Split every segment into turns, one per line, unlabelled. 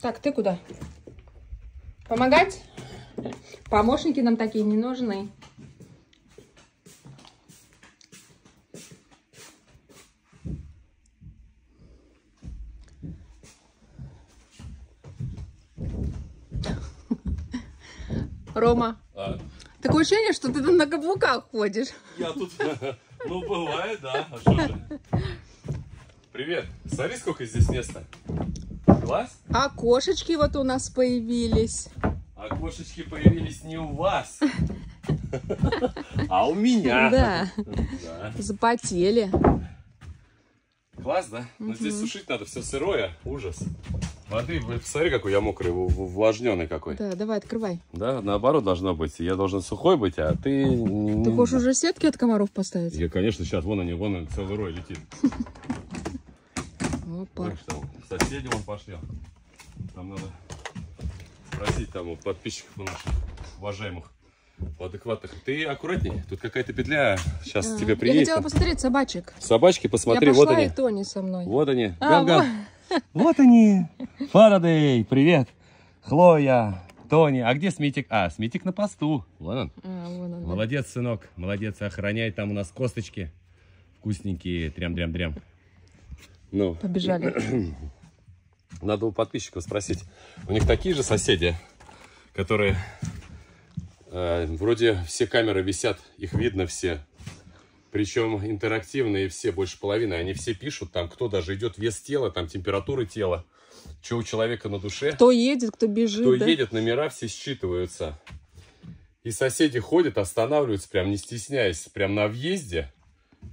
Так, ты куда? Помогать? Помощники нам такие не нужны. Рома,
А,
такое ощущение, что ты там на каблуках ходишь.
я тут, ну бывает, да, а. Привет, смотри, сколько здесь места. Класс?
А кошечки вот у нас появились.
А кошечки появились не у вас, а у меня.
Да, запотели.
Класс, да? Но здесь сушить надо, все сырое, ужас. Смотри, посмотри, какой я мокрый, увлажненный какой.
Да, давай, открывай.
Да, наоборот должно быть. Я должен сухой быть, а ты...
Ты хочешь уже сетки от комаров поставить?
Я, конечно, сейчас, вон они, вон он, целый рой летит. Так что, соседи вон пошли. Там надо спросить там у подписчиков у наших уважаемых, адекватных. Ты аккуратней, тут какая-то петля, сейчас
А,
тебе
Я
приедет.
хотела посмотреть собачек.
Собачки, посмотри,
я
вот
пошла,
они.
и Тони со мной.
Вот они.
А,
Гав-гав. Вот они. Фарадей, привет. Хлоя, Тони. А где Смитик? А, Смитик на посту. Вон он.
А, вон он, да.
Молодец, сынок. Молодец, охраняй. Там у нас косточки. Вкусненькие. Трям-трям-трям. Ну,
Побежали.
надо у подписчиков спросить. У них такие же соседи, которые э, вроде все камеры висят, их видно все. Причем интерактивные все, больше половины. Они все пишут там, кто даже идет вес тела, там температуры тела, что у человека на душе.
Кто едет, кто бежит,
Кто
да?
едет, номера все считываются. И соседи ходят, останавливаются, прям не стесняясь, прям на въезде.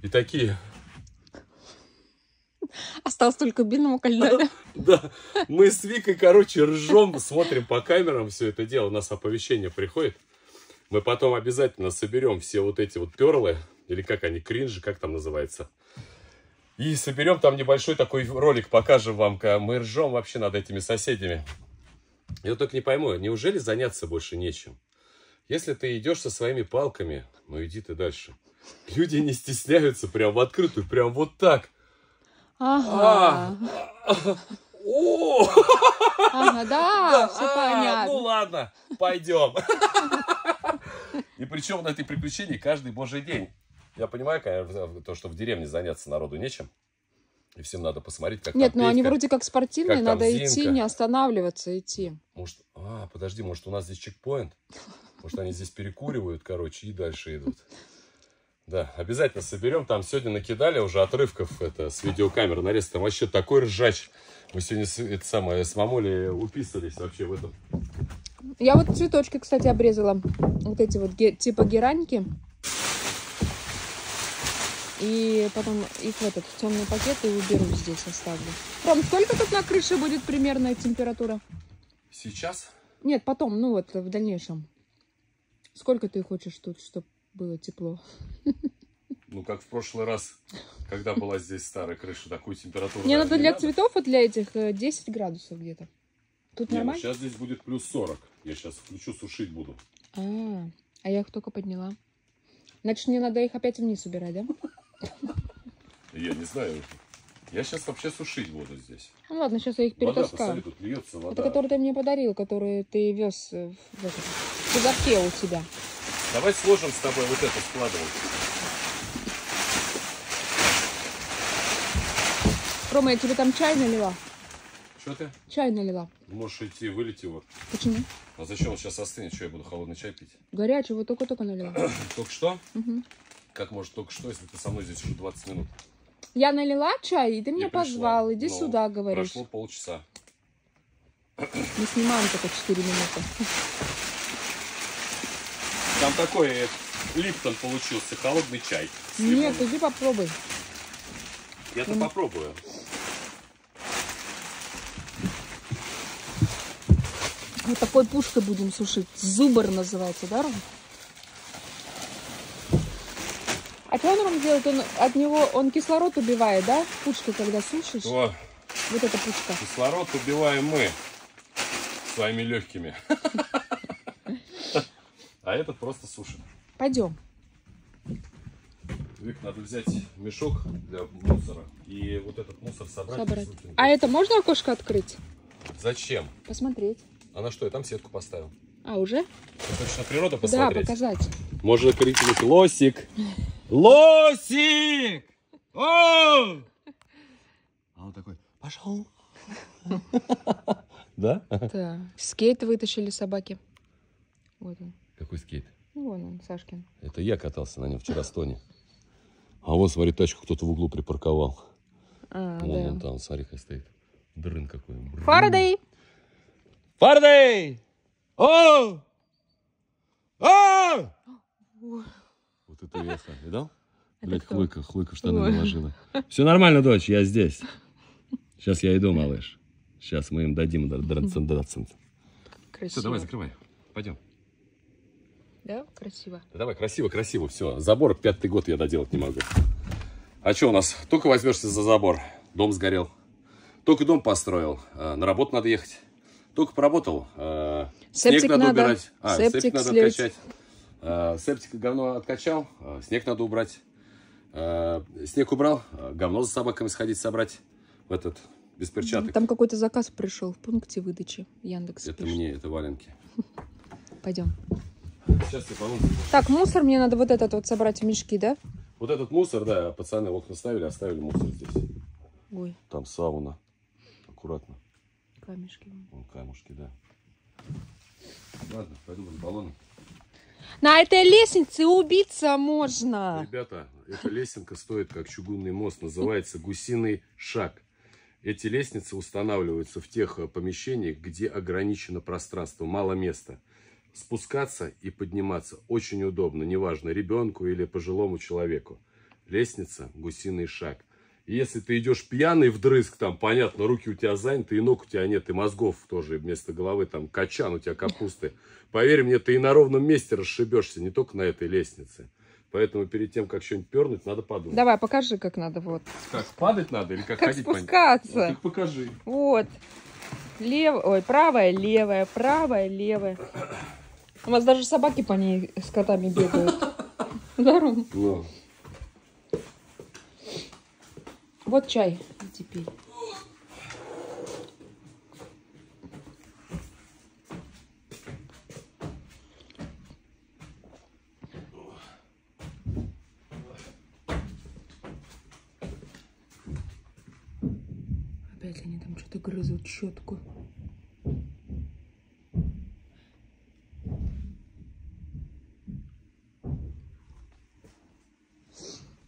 И такие,
Осталось только бинокль, да?
Да, мы с Викой, короче, ржем, смотрим по камерам все это дело, у нас оповещение приходит. Мы потом обязательно соберем все вот эти вот перлы, или как они, кринжи, как там называется. И соберем там небольшой такой ролик, покажем вам, как мы ржем вообще над этими соседями. Я только не пойму, неужели заняться больше нечем? Если ты идешь со своими палками, ну иди ты дальше. Люди не стесняются прям в открытую, прям вот так.
Ага.
О!
Ага, да, все
А,
понятно.
Ну ладно, пойдем. И причем на этой приключении каждый божий день. Я понимаю, конечно, то, что в деревне заняться народу нечем. И всем надо посмотреть, как
Нет,
там
ну они вроде как спортивные,
как
надо идти,
Зинка.
не останавливаться, идти.
Может, а, подожди, может у нас здесь чекпоинт? Может они здесь перекуривают, короче, и дальше идут. Да, обязательно соберем. Там сегодня накидали уже отрывков это, с видеокамеры нарез. Там вообще такой ржач. Мы сегодня с, это самое, с мамулей уписались вообще в этом.
Я вот цветочки, кстати, обрезала. Вот эти вот ге- типа гераньки. И потом их в этот в темный пакет и уберу здесь оставлю. Ром, сколько тут на крыше будет примерная температура?
Сейчас
Нет, потом, ну вот в дальнейшем. Сколько ты хочешь тут, чтобы было тепло?
Ну, как в прошлый раз, когда была здесь старая крыша, такую температуру.
Мне надо
не
для
надо.
цветов вот для этих э, 10 градусов где-то. Тут
Не, ну,
нормально?
сейчас здесь будет плюс 40. Я сейчас включу, сушить буду.
А, а я их только подняла. Значит, мне надо их опять вниз убирать, да?
Я не знаю. Я сейчас вообще сушить буду здесь.
Ну ладно, сейчас я их
Вода,
перетаскаю.
посмотри, тут льется вода.
Это который ты мне подарил, который ты вез э, в, этот, в рюкзаке у тебя.
Давай сложим с тобой вот это складывать.
Рома, я тебе там чай налила.
Что ты?
Чай налила.
Можешь идти, вылить его.
Почему?
А зачем он сейчас остынет? Что, я буду холодный чай пить?
Горячего только-только налила.
Только что?
Мгм.
Как может только что, если ты со мной здесь уже 20 минут?
Я налила чай, и ты меня
Я пришла.
позвал. Иди
Ну,
сюда, говоришь.
Прошло полчаса.
Мы снимаем только 4 минуты.
Там такой э, Липтон получился, холодный чай.
Нет, иди попробуй.
Я-то попробую.
Вот такой пушкой будем сушить. Зубр называется, да, Ром? А что он, Ром, делает? Он, от него он кислород убивает, да? Пушкой, когда сушишь.
О,
Вот эта пушка.
кислород убиваем мы своими легкими. А этот просто сушит.
Пойдем.
Вик, надо взять мешок для мусора и вот этот мусор собрать.
Собрать. А это можно окошко открыть?
Зачем?
Посмотреть.
А на что? Я там сетку поставил.
А, уже?
Ты хочешь на природу
Да,
посмотреть?
показать.
Можно крикнуть лосик. Лосик! О! А он такой, пошел. Да?
Да. Скейт вытащили собаки. Вот он.
Какой скейт?
Ну, вон он, Сашкин.
Это я катался на нем вчера с Тони. А вот, смотри, тачку кто-то в углу припарковал.
А,
Вон
да.
он там, смотри, как стоит. Дрын какой. Бррр.
Фарадей!
Фарадей! О! А! Вот это веха, видал? Блять,
кто?
хлойка, хлойка в штаны
Ой.
наложила. Все нормально, дочь, я здесь. Сейчас я иду, малыш. Сейчас мы им дадим драцент.
Красиво.
Все, давай, закрывай. Пойдем.
Да, красиво.
Да давай, красиво, красиво, все. Забор пятый год я доделать не могу. А что у нас? Только возьмешься за забор. Дом сгорел. Только дом построил. а, на работу надо ехать. Только поработал. а,
Септик
снег надо,
надо.
убирать. А,
Септик
септик, надо
слить.
откачать. А, септик говно откачал. снег надо убрать. Снег убрал. говно за собаками сходить собрать. В этот, без перчаток.
Там какой-то заказ пришел в пункте выдачи. Яндекс
Это
пишет.
мне, это валенки.
Пойдем.
Сейчас я помогу.
Так, мусор мне надо вот этот вот собрать в мешки, да?
Вот этот мусор, да, пацаны в окна ставили, оставили мусор здесь.
Ой,
Там сауна. Аккуратно.
камешки.
Вон камушки, да. Ладно, пойду в баллоны.
На этой лестнице убиться можно.
Ребята, эта лесенка стоит как чугунный мост, называется гусиный шаг. Эти лестницы устанавливаются в тех э, помещениях, где ограничено пространство, мало места. Спускаться и подниматься очень удобно, неважно, ребенку или пожилому человеку. Лестница – гусиный шаг. И если ты идешь пьяный вдрызг, там, понятно, руки у тебя заняты, и ног у тебя нет, и мозгов тоже вместо головы, там, качан у тебя капусты. Поверь мне, ты и на ровном месте расшибешься, не только на этой лестнице. Поэтому перед тем, как что-нибудь пернуть, надо подумать.
Давай, покажи, как надо вот.
Как, падать надо или как,
Как
ходить по ней?
спускаться.
Вот так покажи.
Вот. Лев... Ой, правая, левая, правая, левая. У вас даже собаки по ней с котами бегают. Здорово.
Ну,
Вот чай. Пей. Опять они там что-то грызут щетку.